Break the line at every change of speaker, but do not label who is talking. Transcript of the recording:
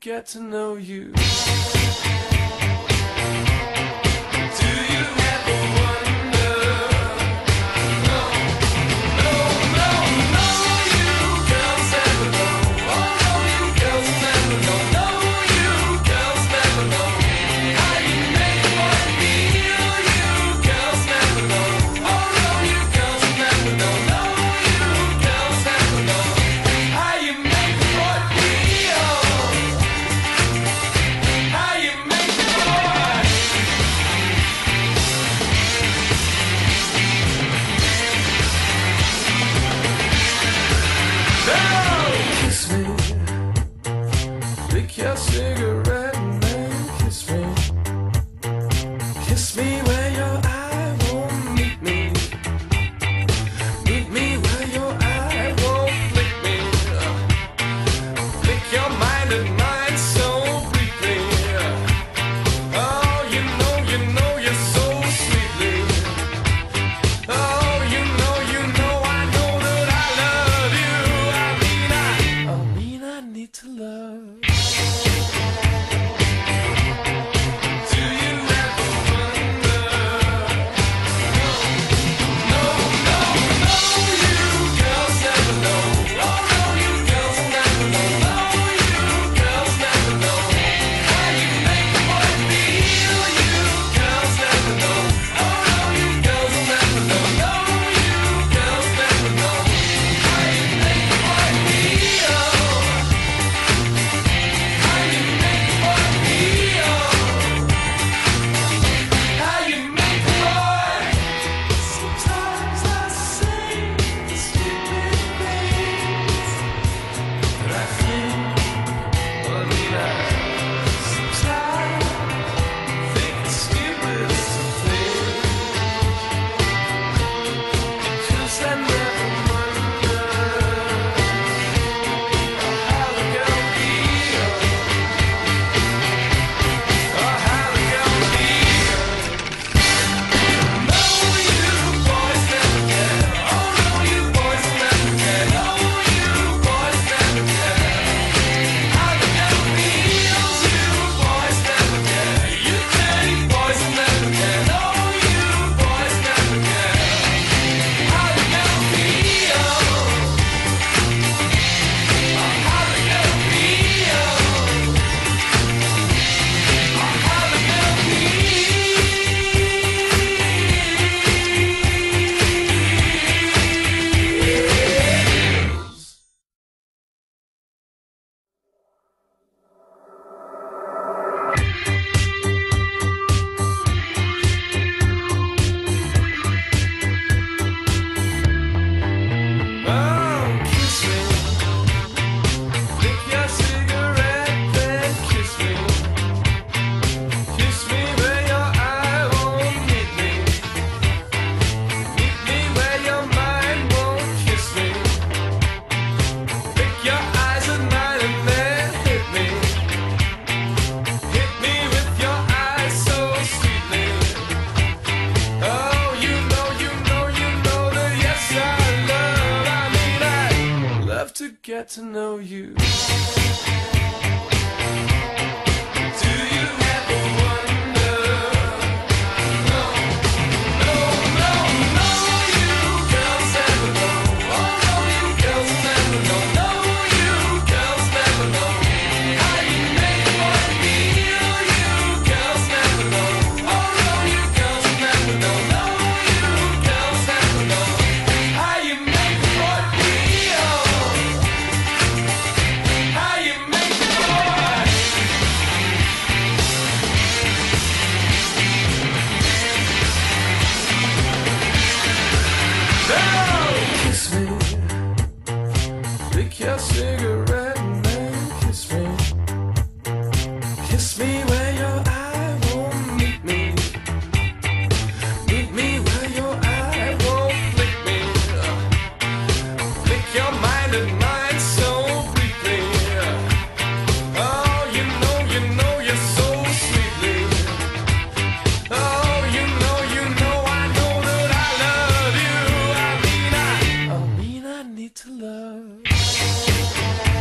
get to know you. a cigarette. to get to know you. Love.